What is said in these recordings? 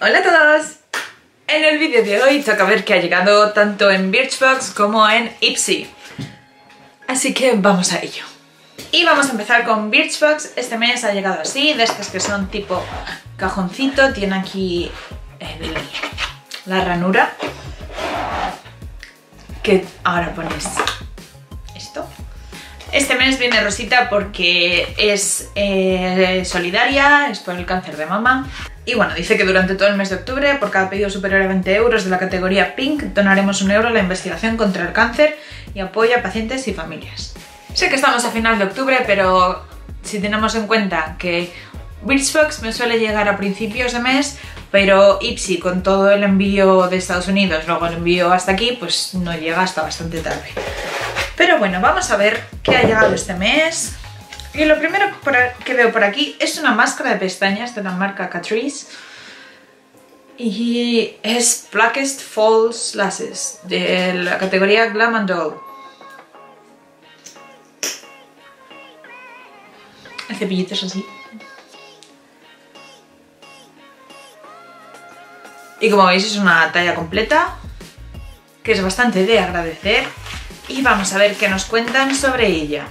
Hola a todos! En el vídeo de hoy toca ver que ha llegado tanto en Birchbox como en Ipsy. Así que vamos a ello. Y vamos a empezar con Birchbox. Este mes ha llegado así, de estas que son tipo cajoncito. Tiene aquí el- la ranura. Que ahora pones. Este mes viene Rosita porque es eh, solidaria, es por el cáncer de mama. Y bueno, dice que durante todo el mes de octubre, por cada pedido superior a 20 euros de la categoría Pink, donaremos un euro a la investigación contra el cáncer y apoyo a pacientes y familias. Sé que estamos a final de octubre, pero si tenemos en cuenta que Birchbox me suele llegar a principios de mes, pero Ipsy con todo el envío de Estados Unidos, luego el envío hasta aquí, pues no llega hasta bastante tarde. Pero bueno, vamos a ver qué ha llegado este mes. Y lo primero que veo por aquí es una máscara de pestañas de la marca Catrice. Y es Blackest False Lashes de la categoría Glam and Doll. El cepillito es así. Y como veis es una talla completa, que es bastante de agradecer. Y vamos a ver qué nos cuentan sobre ella.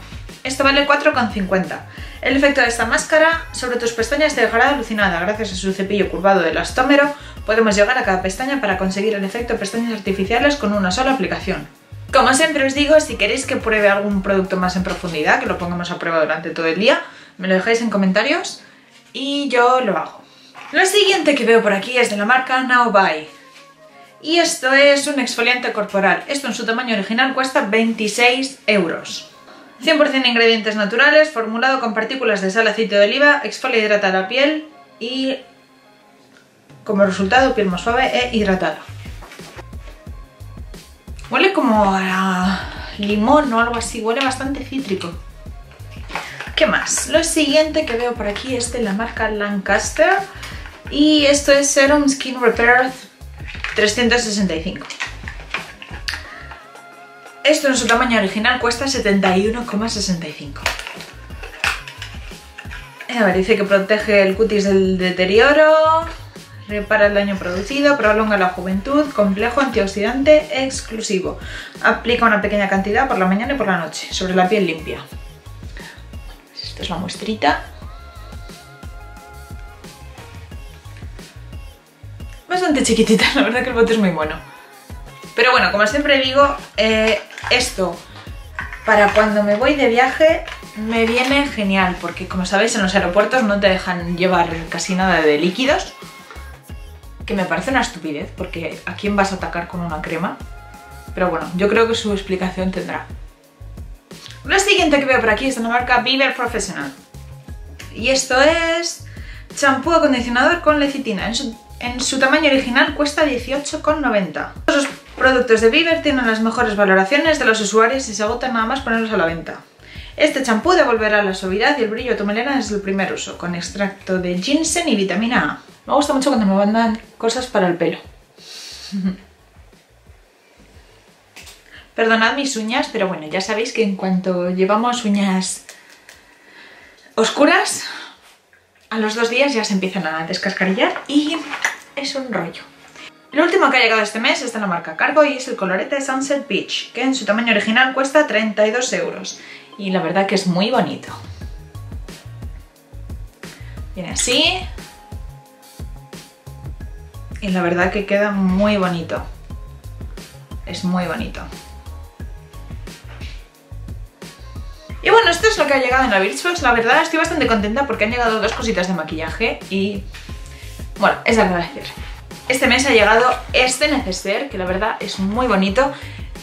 Esto vale 4,50. El efecto de esta máscara sobre tus pestañas te dejará alucinada. Gracias a su cepillo curvado de elastómero podemos llegar a cada pestaña para conseguir el efecto de pestañas artificiales con una sola aplicación. Como siempre os digo, si queréis que pruebe algún producto más en profundidad, que lo pongamos a prueba durante todo el día, me lo dejáis en comentarios y yo lo hago. Lo siguiente que veo por aquí es de la marca Now Buy. Y esto es un exfoliante corporal. Esto en su tamaño original cuesta 26 euros. 100% ingredientes naturales, formulado con partículas de sal, aceite de oliva, exfolia hidrata la piel y como resultado piel más suave e hidratada. Huele como a limón o algo así, huele bastante cítrico. ¿Qué más? Lo siguiente que veo por aquí es de la marca Lancaster y esto es Serum Skin Repair 365. Esto en su tamaño original cuesta 71,65. A ver, dice que protege el cutis del deterioro, repara el daño producido, prolonga la juventud, complejo antioxidante exclusivo. Aplica una pequeña cantidad por la mañana y por la noche, sobre la piel limpia. Esta es la muestrita. Bastante chiquitita, la verdad que el bote es muy bueno. Pero bueno, como siempre digo, eh, esto para cuando me voy de viaje me viene genial, porque como sabéis en los aeropuertos no te dejan llevar casi nada de líquidos, que me parece una estupidez, porque ¿a quién vas a atacar con una crema? Pero bueno, yo creo que su explicación tendrá. Lo siguiente que veo por aquí es de la marca Beaver Professional. Y esto es champú acondicionador con lecitina. En su, en su tamaño original cuesta 18,90. Los productos de Beaver tienen las mejores valoraciones de los usuarios y se agotan nada más ponerlos a la venta. Este champú devolverá la suavidad y el brillo a tu melena desde el primer uso, con extracto de ginseng y vitamina A. Me gusta mucho cuando me mandan cosas para el pelo. Perdonad mis uñas, pero bueno, ya sabéis que en cuanto llevamos uñas oscuras, a los dos días ya se empiezan a descascarillar y es un rollo. Lo último que ha llegado este mes es de la marca Cargo y es el colorete Sunset Beach, que en su tamaño original cuesta 32 euros. Y la verdad que es muy bonito. Viene así. Y la verdad que queda muy bonito. Es muy bonito. Y bueno, esto es lo que ha llegado en la Birchbox. La verdad estoy bastante contenta porque han llegado dos cositas de maquillaje y... Bueno, es agradecer. Este mes ha llegado este neceser, que la verdad es muy bonito.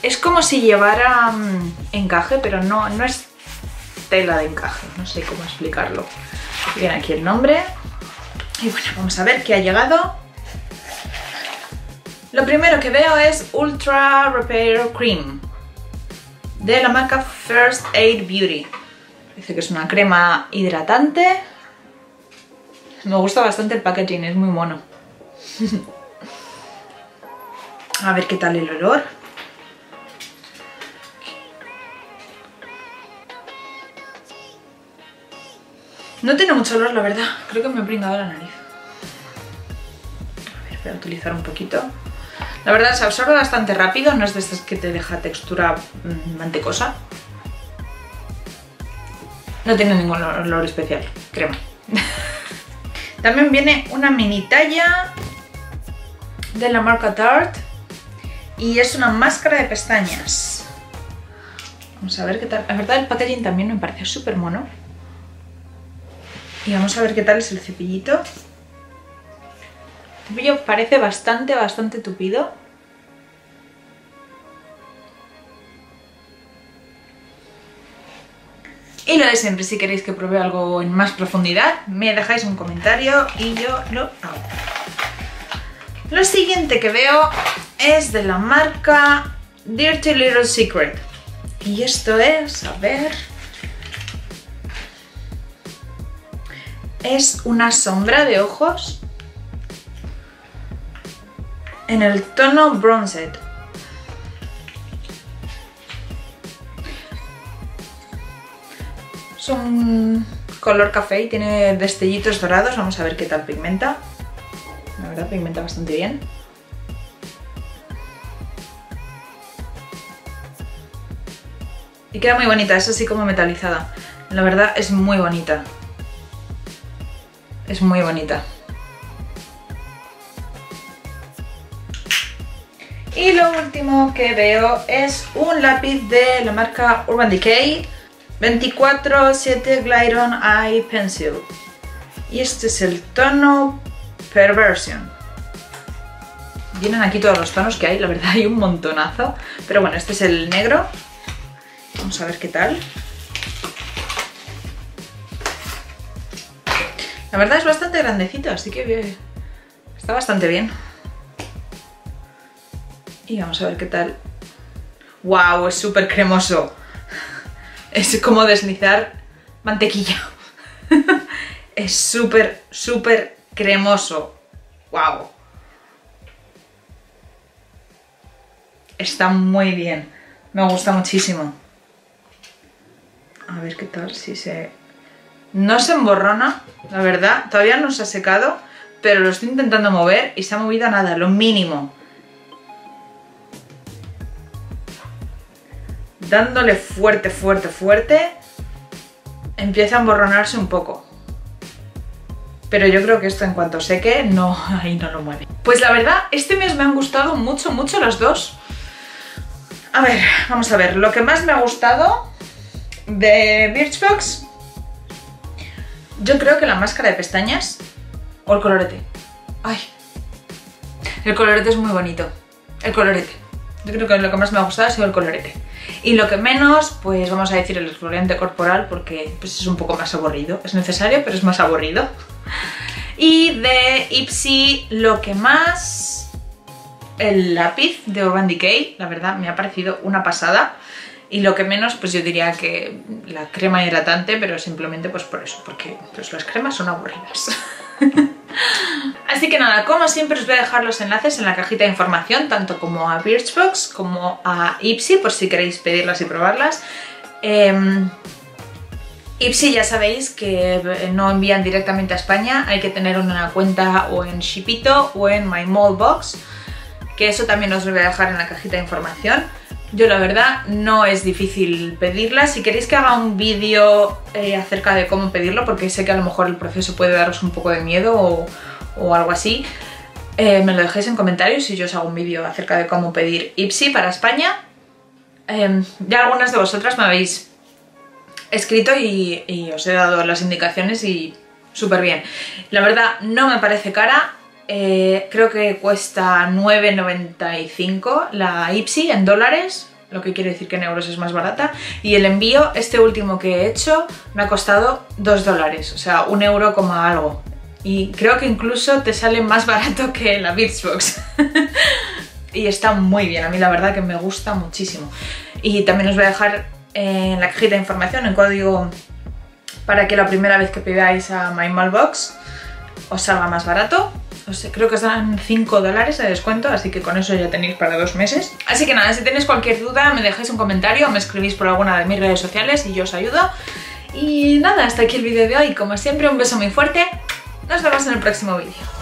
Es como si llevara um, encaje, pero no, no es tela de encaje. No sé cómo explicarlo. Viene aquí el nombre. Y bueno, vamos a ver qué ha llegado. Lo primero que veo es Ultra Repair Cream de la marca First Aid Beauty. Dice que es una crema hidratante. Me gusta bastante el packaging, es muy mono. A ver qué tal el olor. No tiene mucho olor, la verdad. Creo que me ha pringado la nariz. A ver, voy a utilizar un poquito. La verdad se absorbe bastante rápido, no es de estas que te deja textura mm, mantecosa. No tiene ningún olor especial, crema. También viene una mini talla de la marca Tarte y es una máscara de pestañas. Vamos a ver qué tal. La verdad el packaging también me parece súper mono. Y vamos a ver qué tal es el cepillito. El parece bastante, bastante tupido. Y lo de siempre, si queréis que pruebe algo en más profundidad, me dejáis un comentario y yo lo hago. Lo siguiente que veo es de la marca Dirty Little Secret. Y esto es, a ver... Es una sombra de ojos en el tono Bronzed. Es un color café y tiene destellitos dorados. Vamos a ver qué tal pigmenta. La verdad pigmenta bastante bien. Y queda muy bonita, es así como metalizada. La verdad es muy bonita. Es muy bonita. Último que veo es un lápiz de la marca Urban Decay 24-7 Glidon Eye Pencil. Y este es el tono Perversion. Vienen aquí todos los tonos que hay, la verdad hay un montonazo. Pero bueno, este es el negro. Vamos a ver qué tal. La verdad es bastante grandecito, así que está bastante bien. Y vamos a ver qué tal. ¡Wow! Es súper cremoso. Es como deslizar mantequilla. es súper, súper cremoso. ¡Wow! Está muy bien. Me gusta muchísimo. A ver qué tal, si se... No se emborrona, la verdad. Todavía no se ha secado, pero lo estoy intentando mover y se ha movido nada, lo mínimo. Dándole fuerte, fuerte, fuerte, empieza a emborronarse un poco. Pero yo creo que esto en cuanto seque, no, ahí no lo mueve. Pues la verdad, este mes me han gustado mucho, mucho los dos. A ver, vamos a ver. Lo que más me ha gustado de Birchbox, yo creo que la máscara de pestañas o el colorete. Ay, el colorete es muy bonito. El colorete. Yo creo que lo que más me ha gustado ha sido el colorete. Y lo que menos, pues vamos a decir el exfoliante corporal porque pues, es un poco más aburrido. Es necesario, pero es más aburrido. Y de Ipsy lo que más... El lápiz de Urban Decay, la verdad, me ha parecido una pasada. Y lo que menos, pues yo diría que la crema hidratante, pero simplemente pues por eso, porque pues, las cremas son aburridas. Así que nada, como siempre os voy a dejar los enlaces en la cajita de información, tanto como a Birchbox como a Ipsy, por si queréis pedirlas y probarlas. Eh, Ipsy ya sabéis que no envían directamente a España, hay que tener una cuenta o en Shipito o en My Box que eso también os lo voy a dejar en la cajita de información. Yo la verdad no es difícil pedirla. Si queréis que haga un vídeo eh, acerca de cómo pedirlo, porque sé que a lo mejor el proceso puede daros un poco de miedo o, algo así, eh, me lo dejéis en comentarios y yo os hago un vídeo acerca de cómo pedir Ipsy para España. Em, ya algunas de vosotras me habéis escrito y, y os he dado las indicaciones y súper bien. La verdad no me parece cara, eh, creo que cuesta 9,95 la Ipsy en dólares, lo que quiere decir que en euros es más barata. Y el envío, este último que he hecho, me ha costado 2 dólares, o sea, un euro como algo. Y creo que incluso te sale más barato que la Birchbox. y está muy bien, a mí la verdad que me gusta muchísimo. Y también os voy a dejar en la cajita de información el código para que la primera vez que pidáis a MyMalbox os salga más barato creo que están 5 dólares de descuento, así que con eso ya tenéis para dos meses. Así que nada, si tenéis cualquier duda me dejáis un comentario me escribís por alguna de mis redes sociales y yo os ayudo. Y nada, hasta aquí el vídeo de hoy. Como siempre, un beso muy fuerte. Nos vemos en el próximo vídeo.